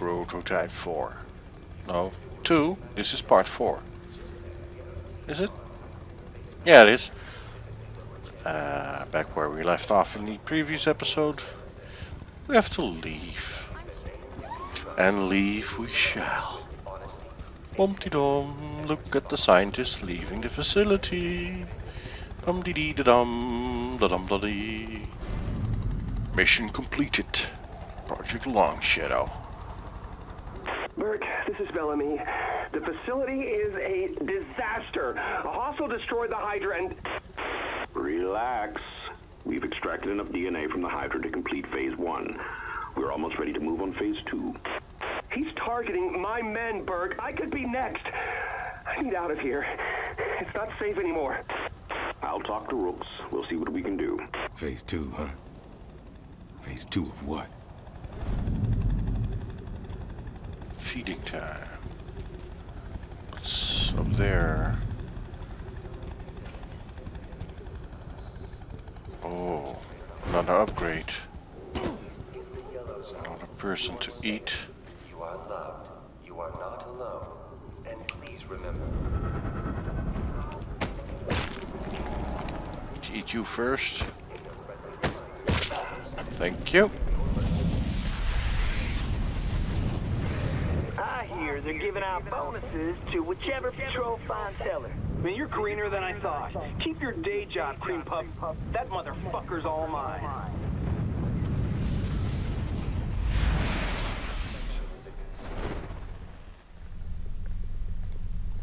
Prototype 4. No, 2. This is part 4. Is it? Yeah, it is. Uh, back where we left off in the previous episode. We have to leave. And leave we shall. Bumpty dum, look at the scientists leaving the facility. Dum dee dee da dum, da dum da dee. Mission completed. Project Long Shadow. Burke, this is Bellamy. The facility is a disaster. A hostile destroyed the Hydra and... Relax. We've extracted enough DNA from the Hydra to complete phase one. We're almost ready to move on phase two. He's targeting my men, Burke. I could be next. I need out of here. It's not safe anymore. I'll talk to Rooks. We'll see what we can do. Phase two, huh? Phase two of what? Feeding time. What's up there? Oh, another upgrade. Another person to eat. You are loved. You are not alone. And please remember, To eat you first. Thank you. I they're giving out bonuses to whichever patrol finds Heller. Man, you're greener than I thought. Keep your day job, cream puff. That motherfucker's all mine.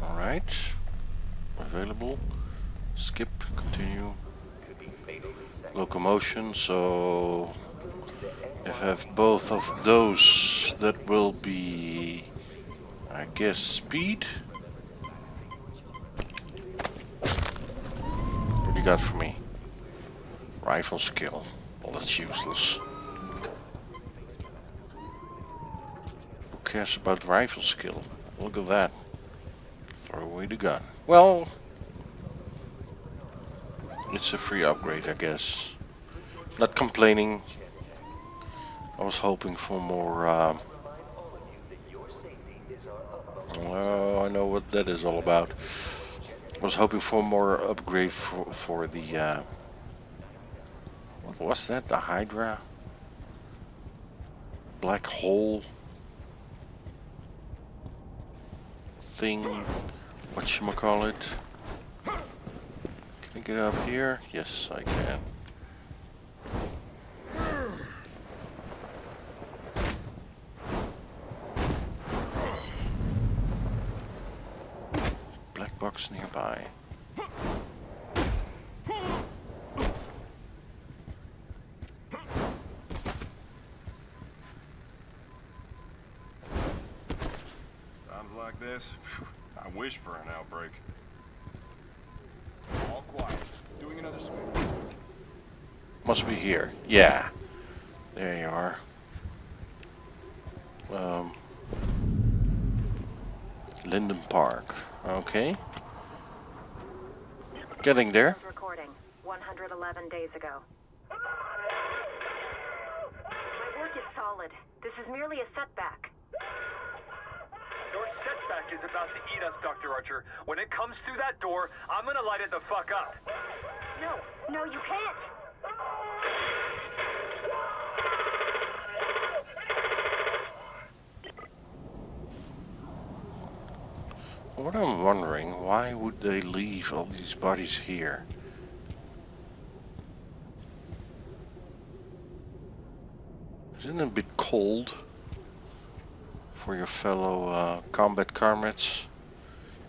Alright. Available. Skip, continue. could be fatally second. Locomotion, so if I have both of those, that will be, I guess, speed. What do you got for me? Rifle skill. Well, that's useless. Who cares about rifle skill? Look at that. Throw away the gun. Well, it's a free upgrade, I guess. Not complaining. I was hoping for more. Um, Your safety is our utmost. Oh, I know what that is all about. I was hoping for more upgrade for for the. Uh, what was that? The Hydra. Black hole. Thing. What you call it? Can I get up here? Yes, I can. Box nearby. Times like this, I wish for an outbreak. All quiet. Doing another. Must be here. Yeah. There you are. Um, Linden Park. Okay. Getting there. Recording 111 days ago. My work is solid. This is merely a setback. Your setback is about to eat us, Dr. Archer. When it comes through that door, I'm gonna light it the fuck up. No, no, you can't. I'm wondering, why would they leave all these bodies here? Isn't it a bit cold for your fellow uh, combat comrades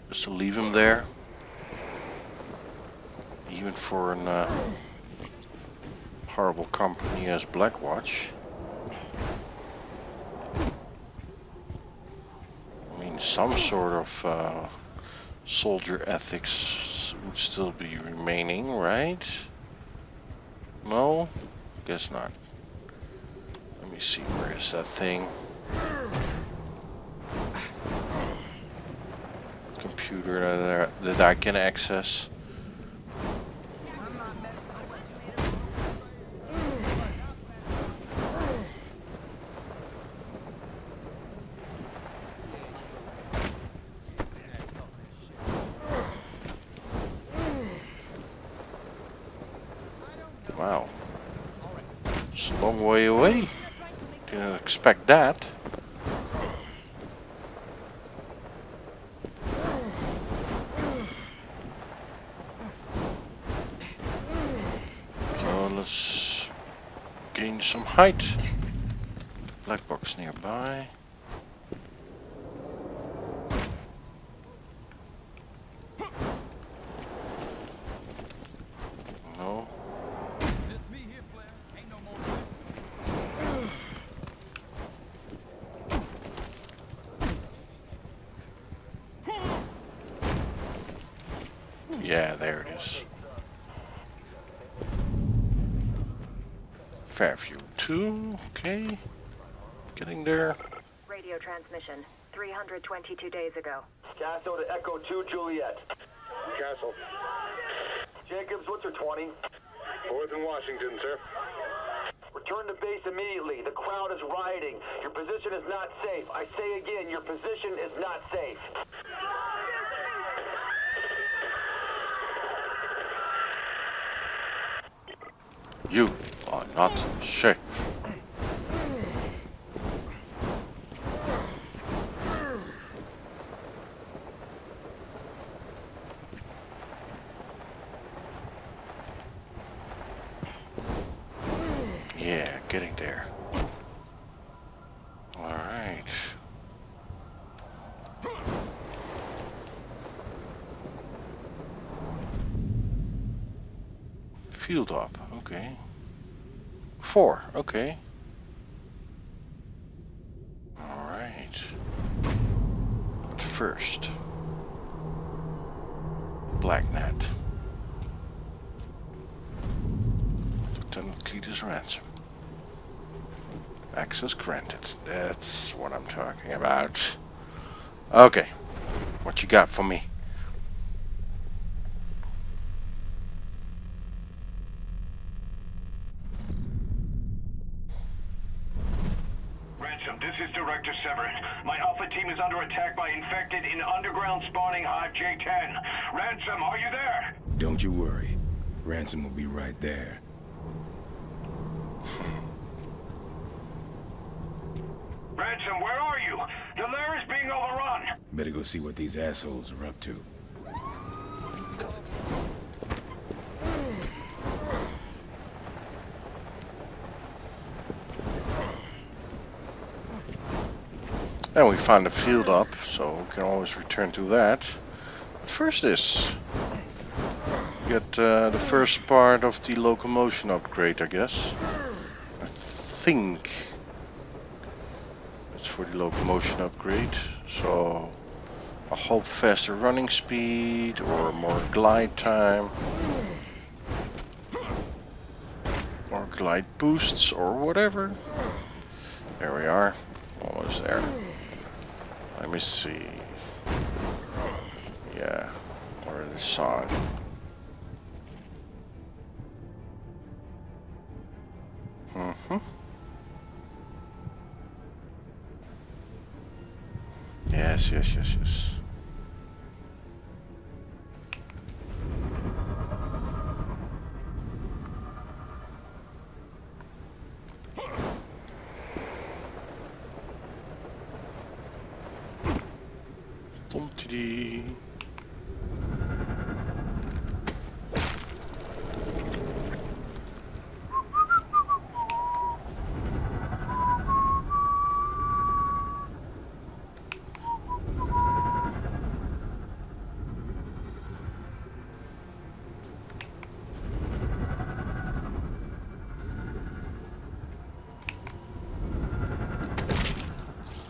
just to leave them there? Even for an uh, horrible company as Blackwatch. I mean, some sort of uh, soldier ethics would still be remaining, right? No? Guess not. Let me see, where is that thing? Computer that I, can access. long way away. Didn't expect that. So let's some height. Black box nearby. Transmission. 322 days ago. Castle to Echo 2, Juliet. Castle. Jacobs, what's her 20? Fourth in Washington, sir. Return to base immediately. The crowd is rioting. Your position is not safe. I say again, your position is not safe. You are not safe. Yeah, getting there. Alright. Field op, okay. Four, okay. Alright. But first, Blacknet. Lieutenant Cletus Ransom. Access granted. That's what I'm talking about. Okay. What you got for me? Ransom, this is Director Severin. My Alpha team is under attack by infected in underground spawning hive J10. Ransom, are you there? Don't you worry. Ransom will be right there. Ransom, where are you? The lair is being overrun. Better go see what these assholes are up to. And we found a field op, so we can always return to that. But first this. Get uh, the first part of the locomotion upgrade, I guess. I think it's for the locomotion upgrade. So I hope faster running speed or more glide time. Or glide boosts or whatever. There we are. Almost there. Let me see. Yeah, saw it. Mm-hmm. Yes, yes, yes, yes.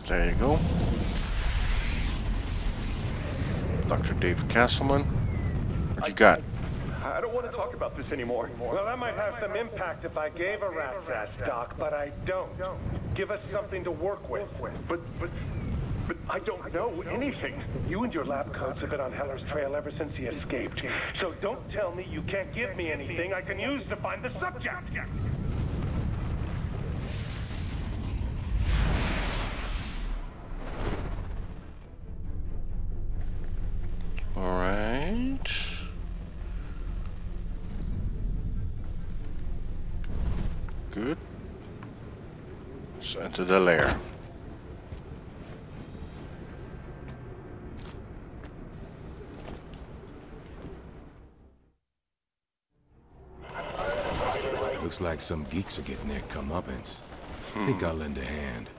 There you go. Dr. David Castleman. What you got? I don't want to talk about this anymore. Well, that might have some impact if I gave a rat's ass, Doc, but I don't. Give us something to work with. But, but, but I don't know anything. You and your lab coats have been on Heller's trail ever since he escaped. So don't tell me you can't give me anything I can use to find the subject. Into the lair. Looks like some geeks are getting their comeuppance. Hmm. Think I'll lend a hand.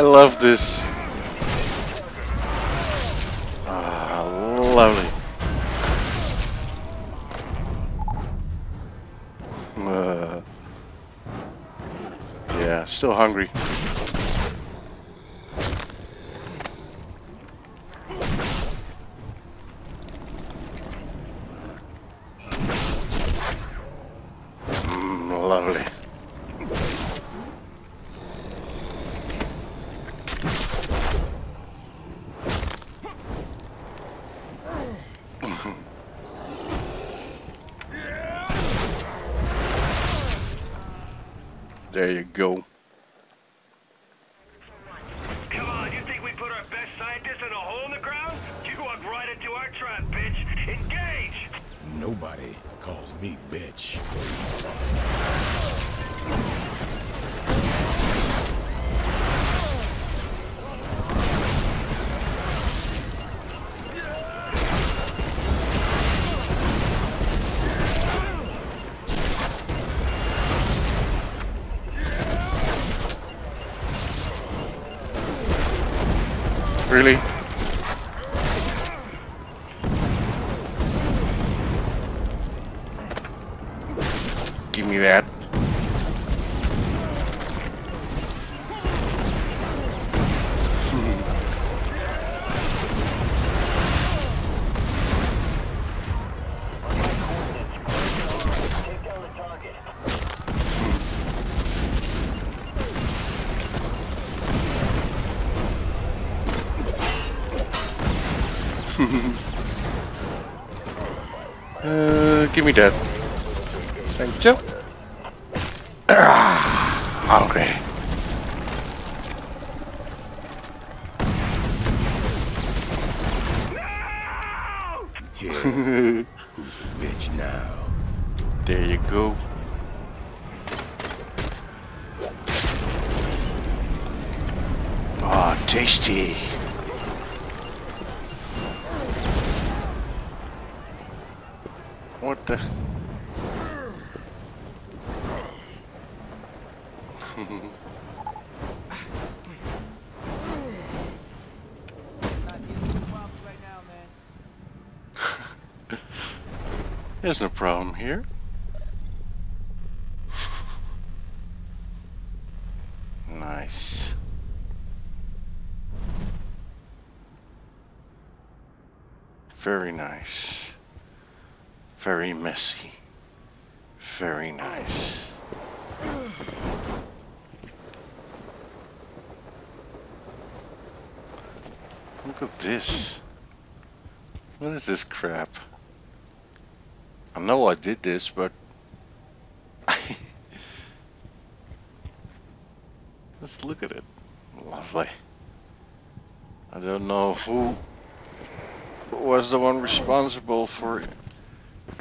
I love this. Ah, lovely. Uh, yeah, still hungry. Mm, lovely. There you go. Come on, you think we put our best scientists in a hole in the ground? You walked right into our trap, bitch. Engage! Nobody calls me bitch. Uh, give me that. Thank you. Ah, hungry. There's no problem here. nice. Very nice. Very messy. Very nice. Look at this. What is this crap? I know I did this, but let's look at it. Lovely. I don't know who was the one responsible for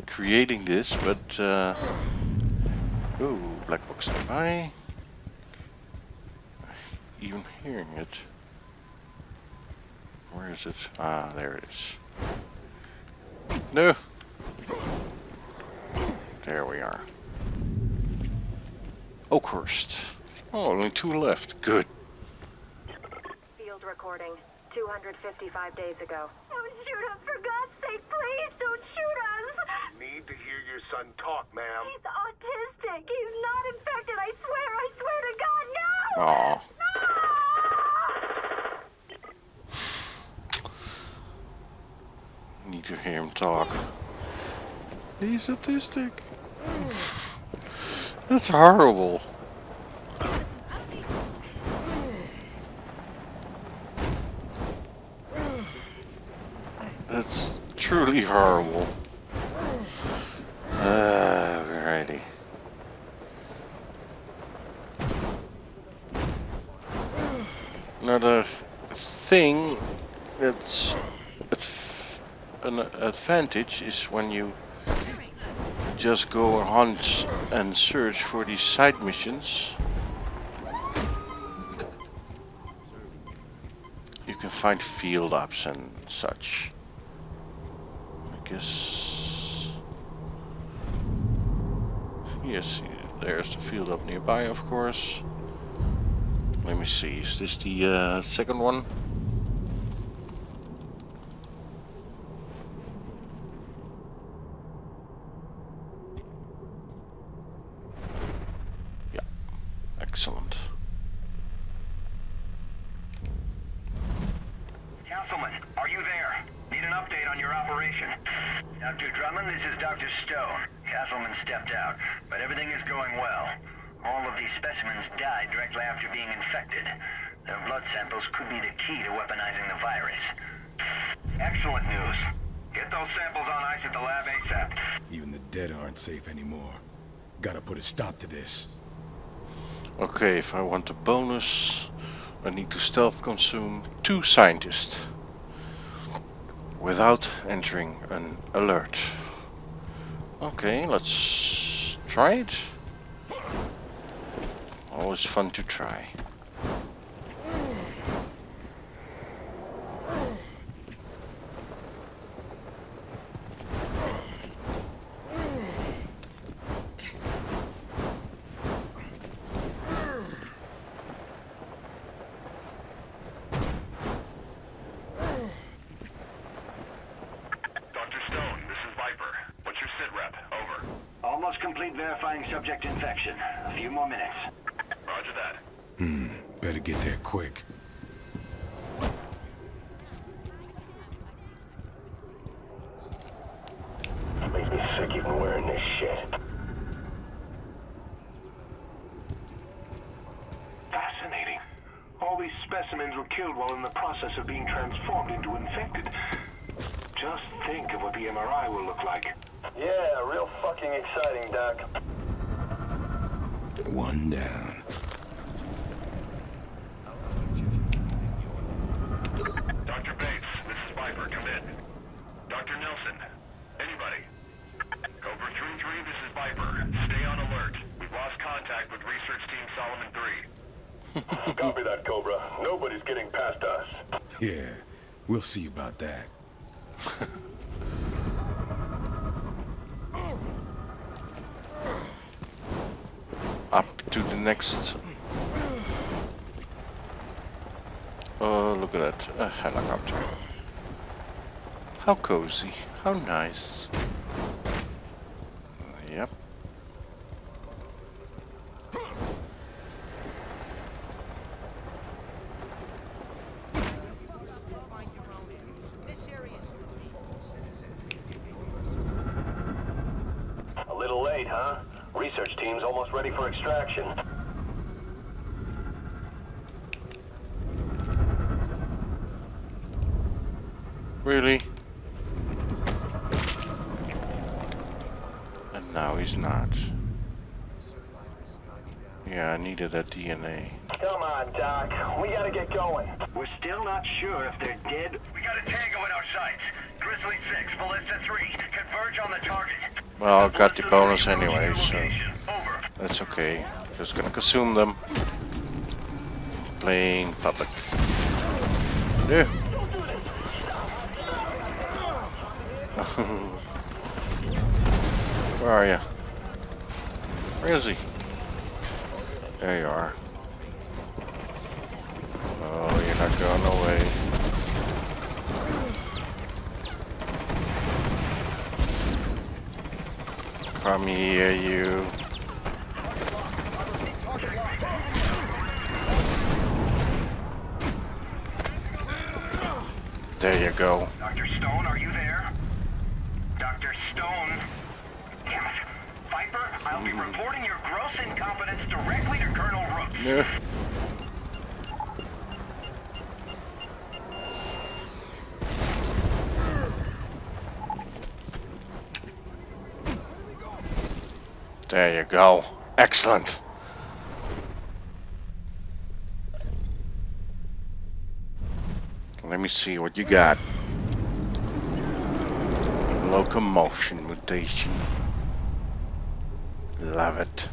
creating this, but uh, ooh, black box nearby. Even hearing it. Where is it? Ah, there it is. No. There we are. Oakhurst. Oh, only two left. Good. Field recording. 255 days ago. Don't shoot us, for God's sake, please don't shoot us! Need to hear your son talk, ma'am. He's autistic. He's not infected. I swear, I swear to God, no! Aw. Need to hear him talk. He's autistic. That's horrible. That's truly horrible. Uh, alrighty. Another thing that's an advantage is when you just go hunt and search for these side missions. You can find field ops and such. I guess. Yes, there's the field op nearby, of course. Let me see, is this the uh, second one? Yeah, excellent. Castleman, are you there? Need an update on your operation. Dr. Drummond, this is Dr. Stone. Castleman stepped out, but everything is going well. All of these specimens died directly after being infected. Their blood samples could be the key to weaponizing the virus. Excellent news. Get those samples on ice at the lab ASAP. Even the dead aren't anymore. Gotta put a stop to this. Okay, if I want a bonus, I need to stealth consume two scientists without entering an alert. Okay, let's try it. Always fun to try. Dr. Stone, this is Viper. What's your sit rep? Over. Almost complete verifying subject infection. A few more minutes. Roger that. Hmm, better get there quick. Makes me sick even wearing this shit. Fascinating. All these specimens were killed while in the process of being transformed into infected. Just think of what the MRI will look like. Yeah, real fucking exciting, Doc. One down. Dr. Bates, this is Viper. Come in. Dr. Nelson. Anybody? Cobra 3-3, this is Viper. Stay on alert. We've lost contact with Research Team Solomon 3. Copy that, Cobra. Nobody's getting past us. Yeah, we'll see about that. Up to the next. Oh, look at that. A helicopter. How cozy. How nice. Yep. A little late, huh? Research team's almost ready for extraction. Really? And now he's not. Yeah, I needed that DNA. Come on, Doc. We gotta get going. We're still not sure if they're dead. We got a tango in our sights. Grizzly 6, Ballista 3. Converge on the target. Well, I got the bonus anyway, so that's okay. Just gonna consume them. Playing public. Where are you? Where is he? There you are. Oh, you're not going away. Come here, you. There you go. Dr. Stone? I'll be reporting your gross incompetence directly to Colonel Rooks. Yeah. There you go. Excellent. Let me see what you got. Locomotion mutation. Love it.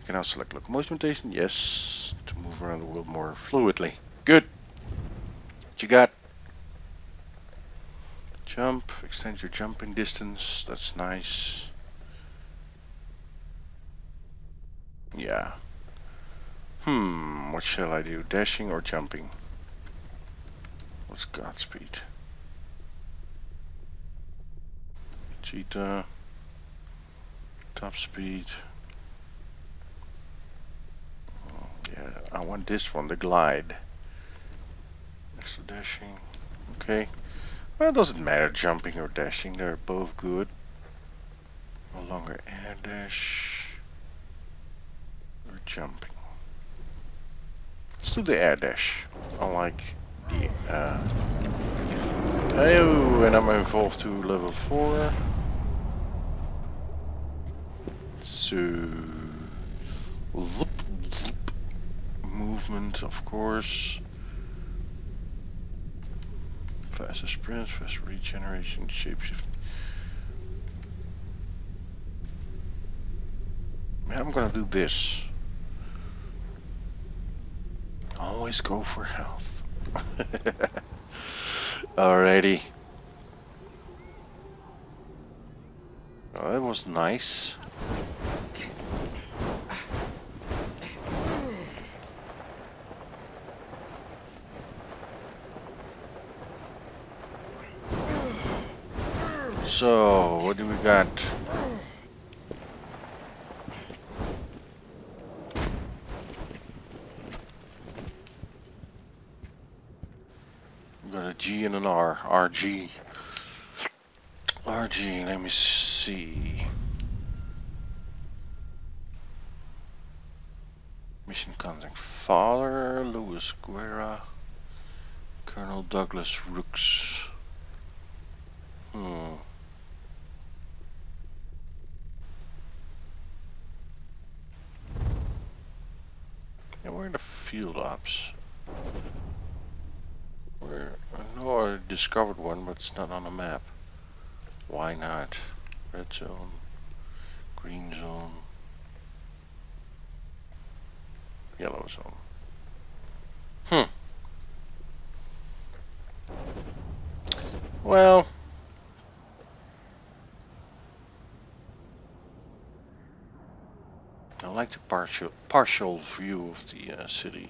You can now select locomotion. Yes. To move around the world more fluidly. Good. What you got? Jump. Extend your jumping distance. That's nice. Yeah. Hmm, what shall I do? Dashing or jumping? What's Godspeed? Cheetah. Top speed. Yeah, I want this one, the glide. Next to dashing. Okay. Well, it doesn't matter jumping or dashing, they're both good. No longer air dash or jumping. Let's do the air dash. I like the uh Oh, and I'm evolved to level 4. So zoop, zoop. movement of course. Faster sprint, faster regeneration, shapeshift. I'm gonna do this. Always go for health. Alrighty. Oh, that was nice. So, what do we got? We got a G and an R. RG. RG, let me see. Mission contact. Father Louis Guerra. Colonel Douglas Rooks. Hmm. Yeah, where are the field ops? Where I know I discovered one, but it's not on the map. Why not? Red zone, green zone, yellow zone. Hmm. Well, I like the partial partial view of the uh, city.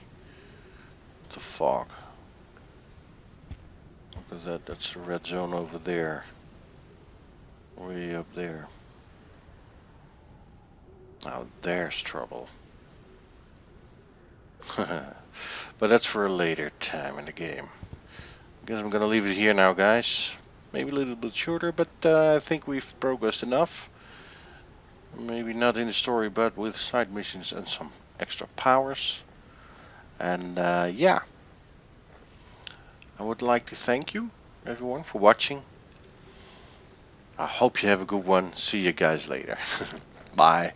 The fog. Look at that, that's the red zone over there. Way up there. Now there's trouble. but that's for a later time in the game. I guess I'm gonna leave it here now guys. Maybe a little bit shorter, but uh, I think we've progressed enough. Maybe not in the story, but with side missions and some extra powers. And uh, yeah. I would like to thank you, everyone, for watching. I hope you have a good one. See you guys later. Bye.